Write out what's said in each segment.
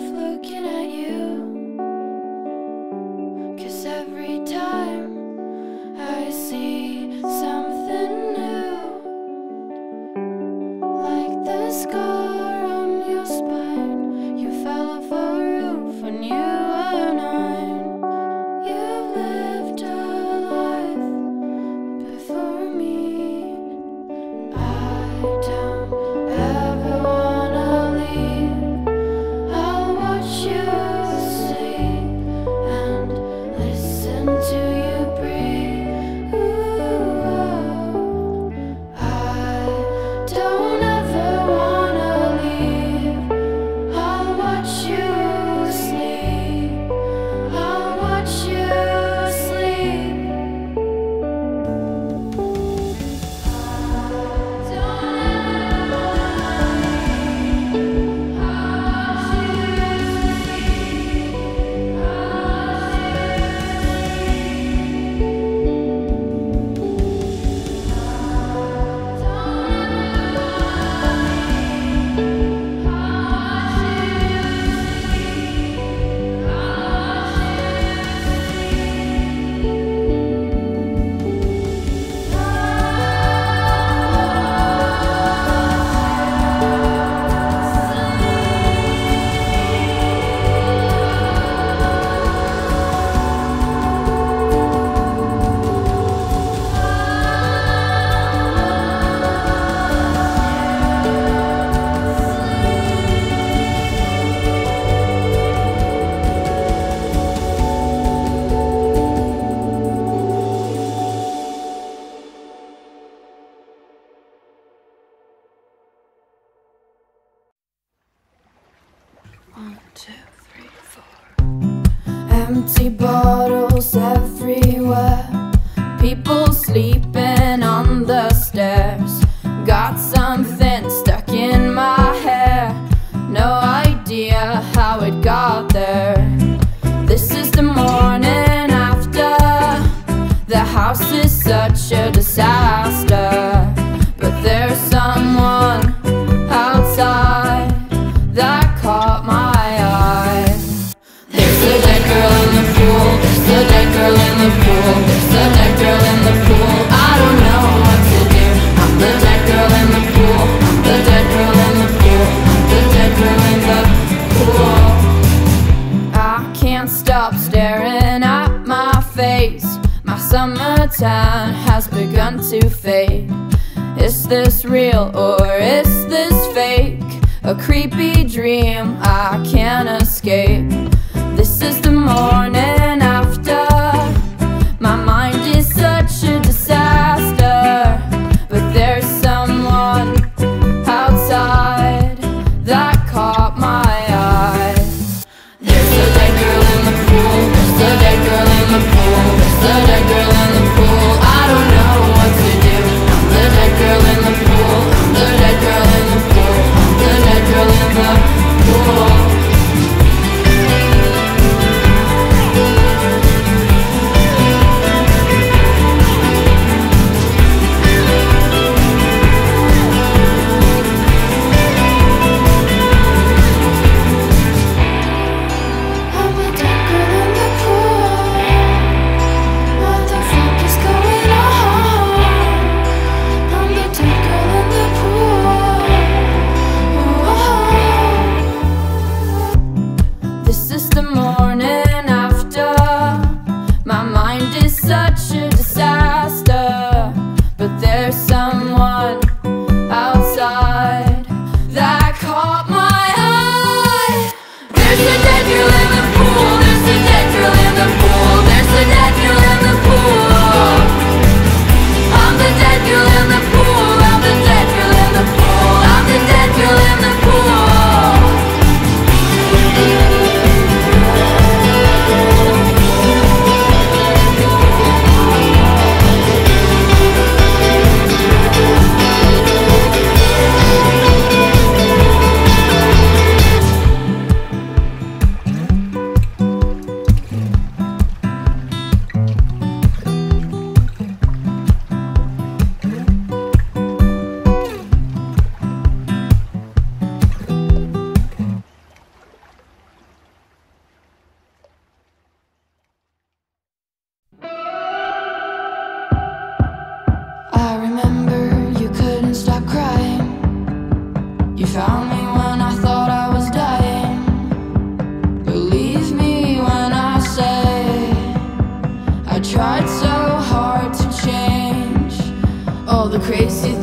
looking at you. Crazy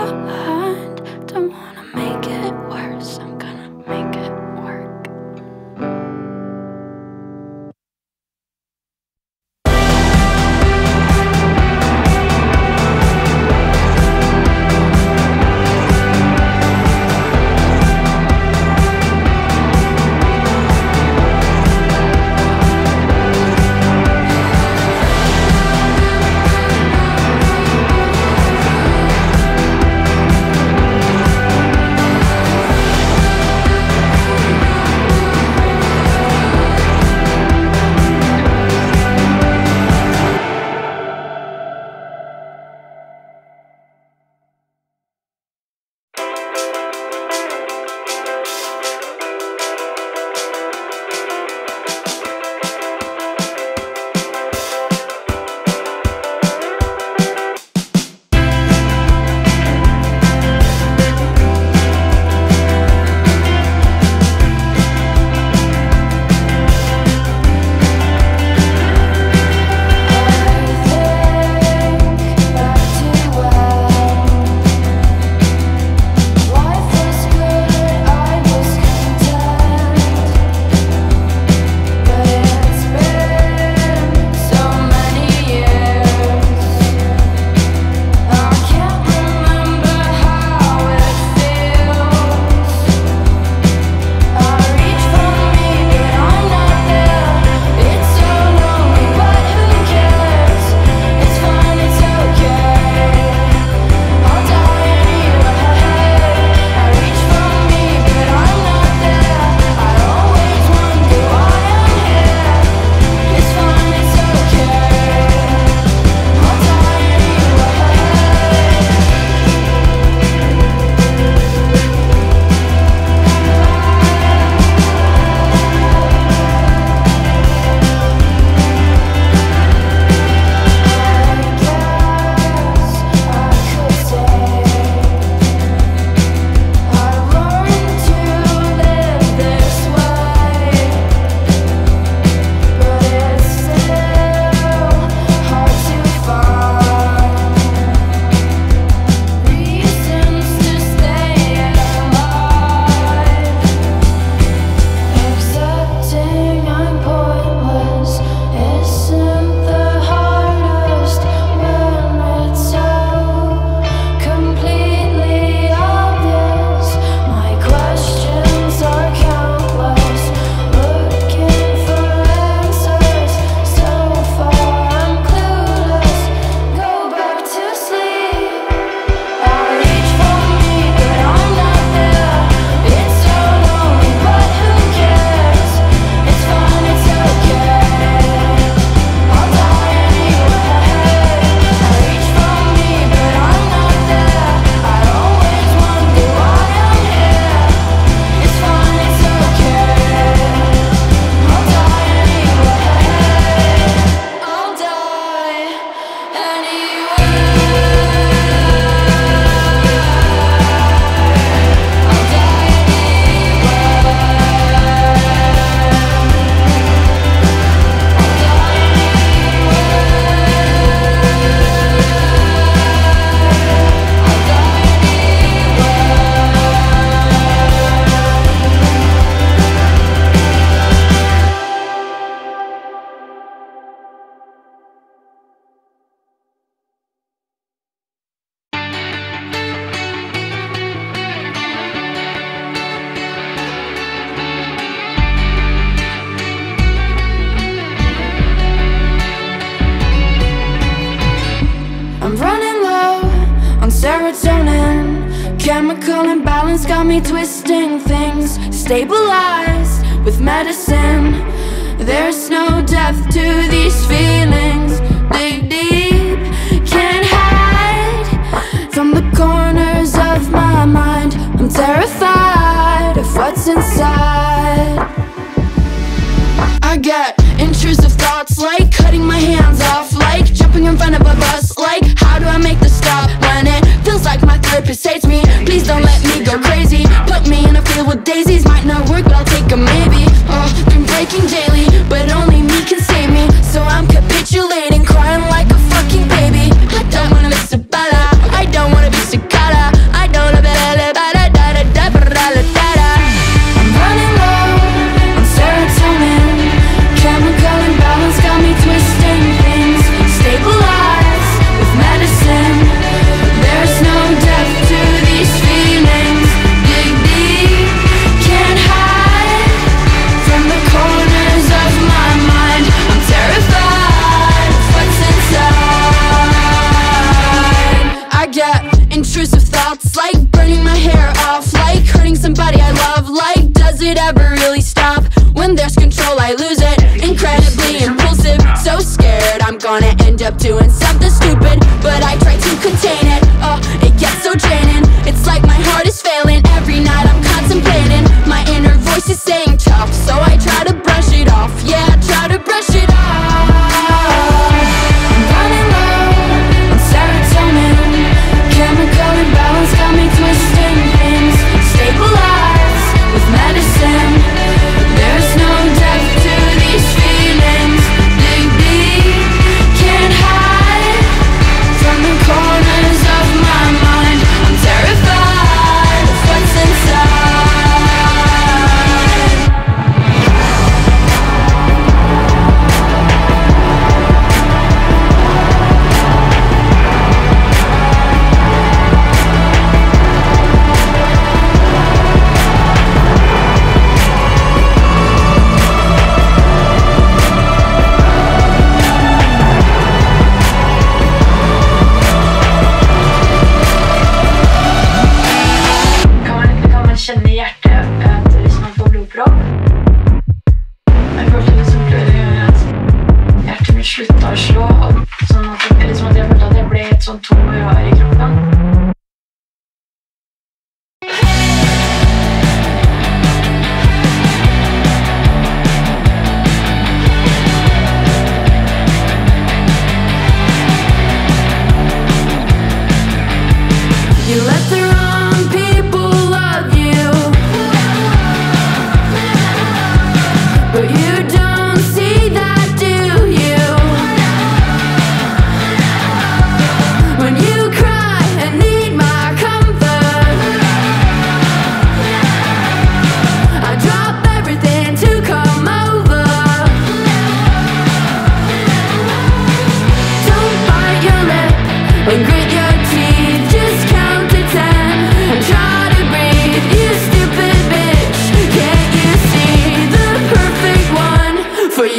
아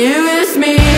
you is me.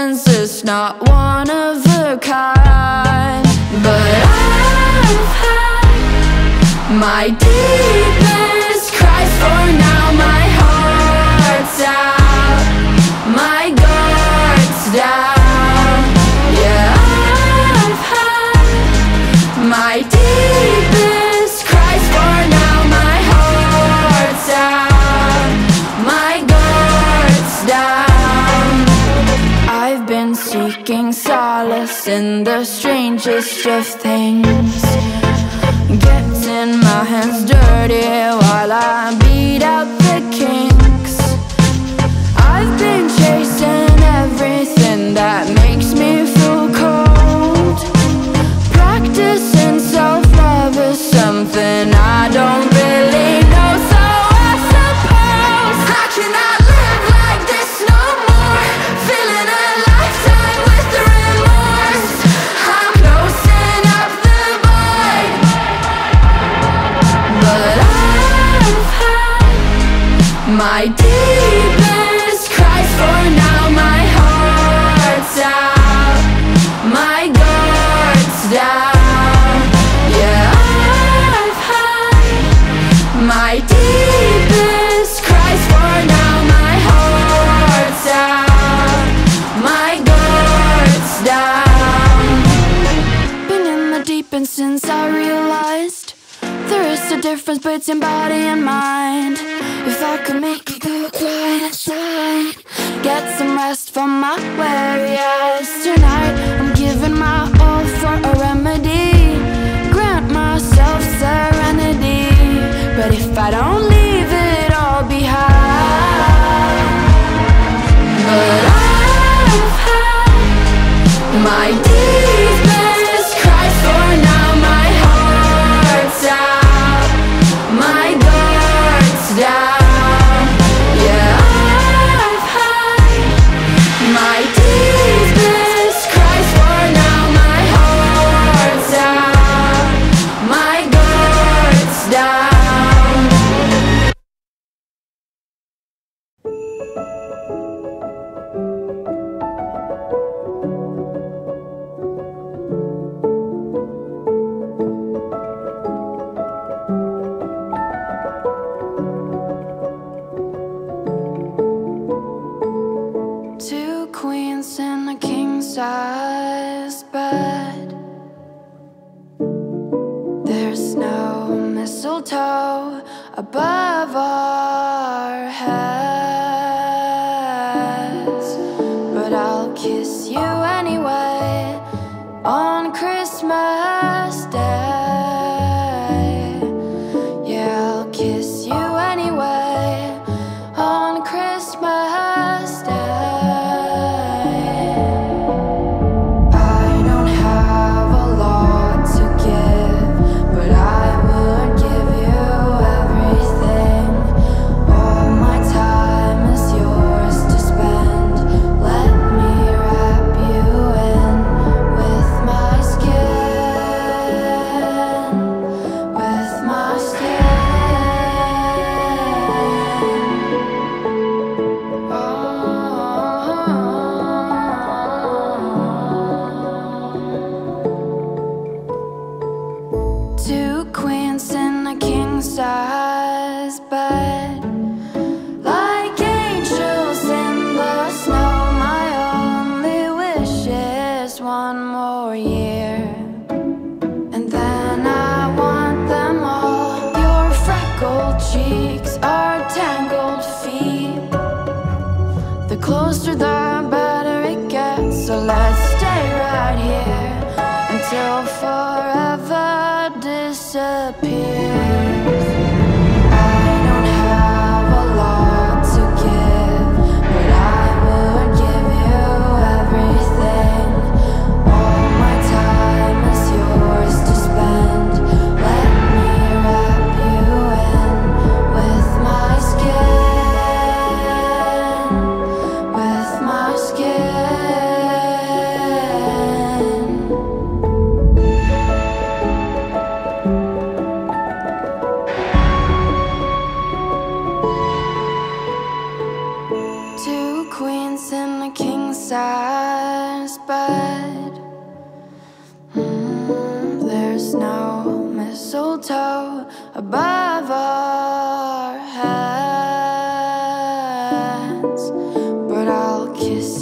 sense, it's not one of a kind But I've had my deepest cries for now My. Just. Between body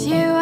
you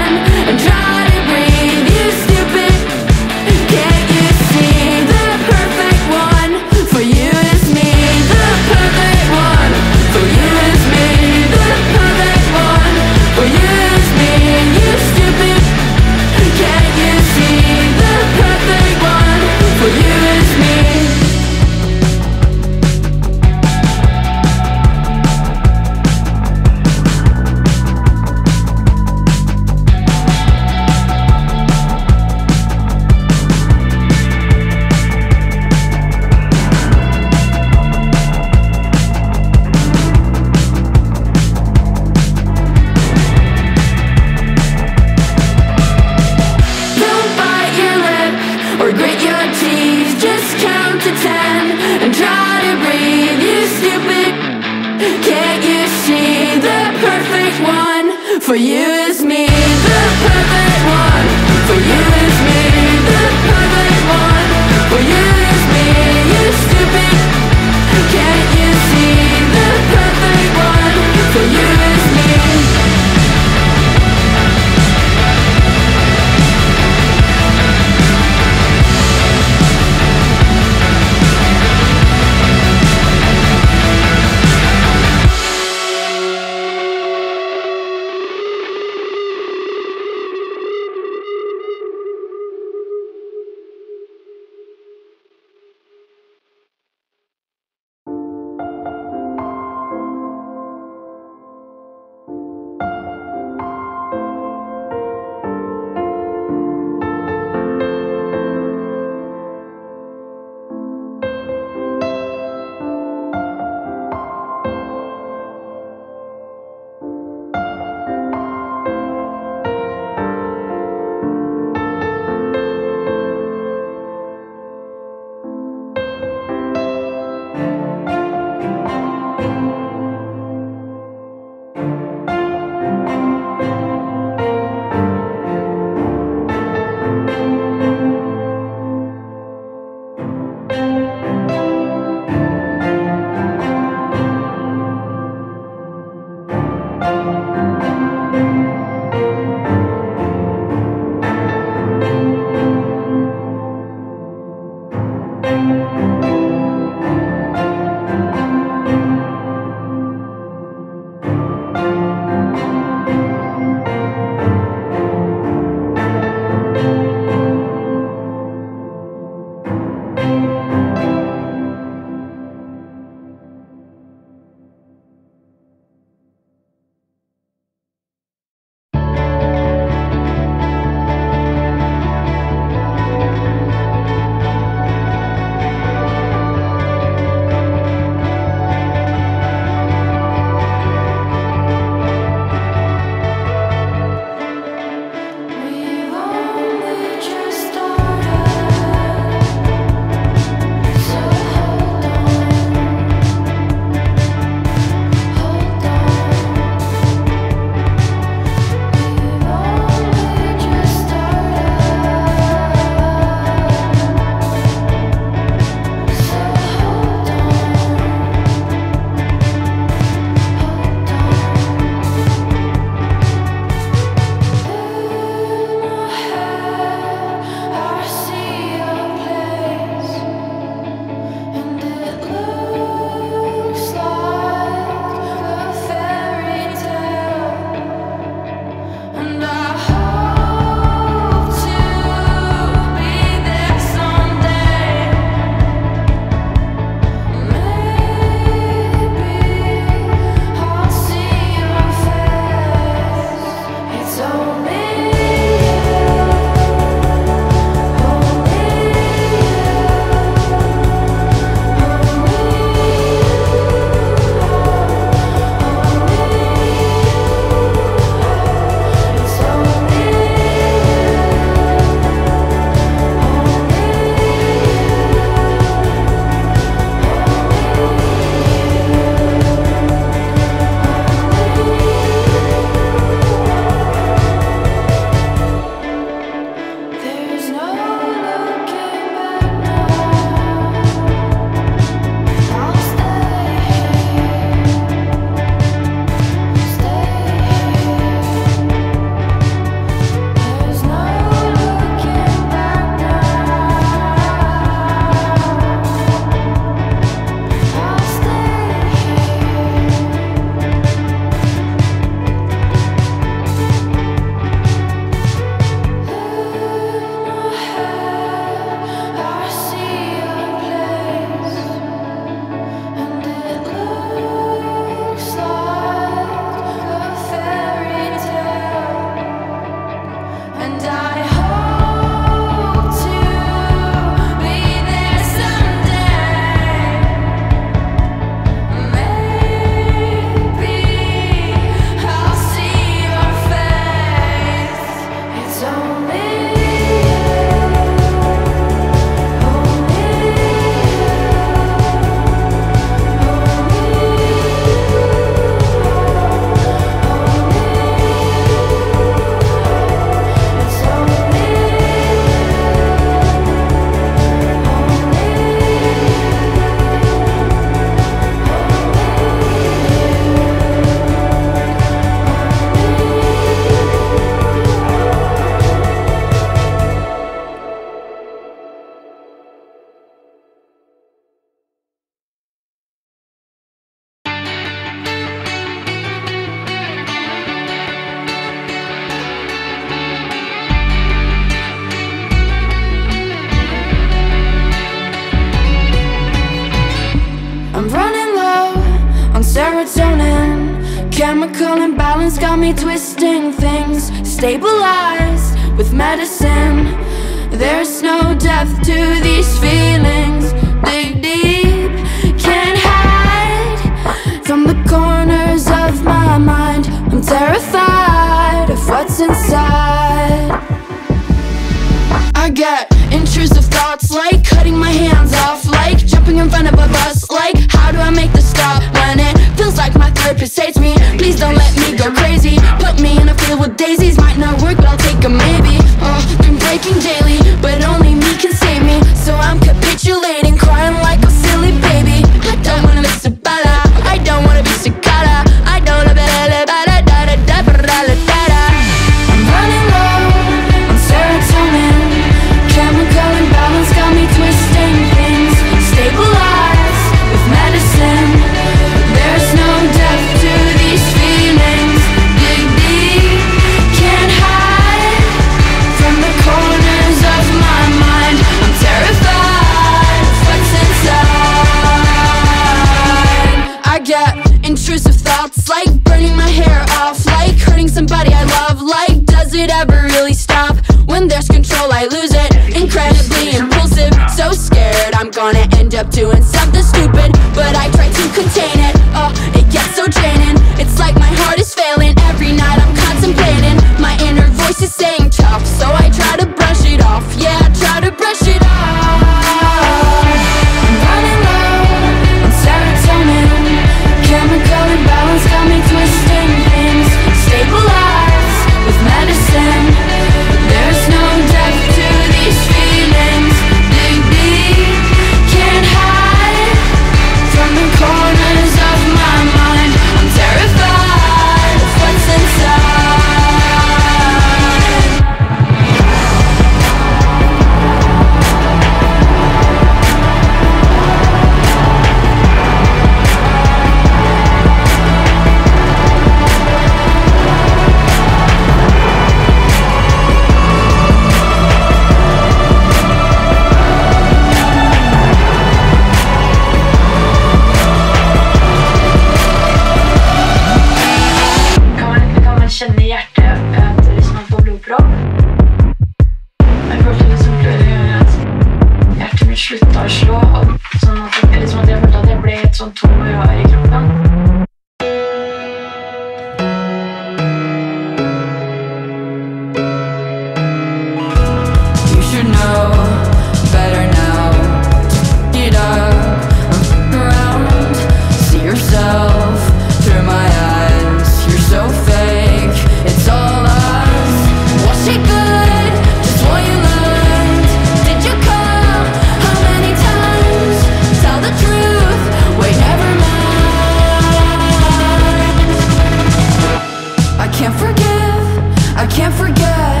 I can't forget.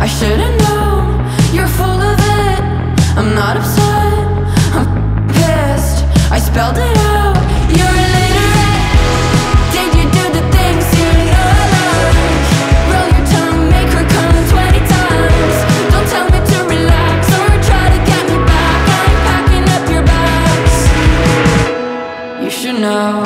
I should've known You're full of it. I'm not upset. I'm pissed. I spelled it out. You're illiterate. Did you do the things you like? Roll your tongue Make her come 20 times. Don't tell me to relax Or try to get me back. I'm packing up your bags. You should know.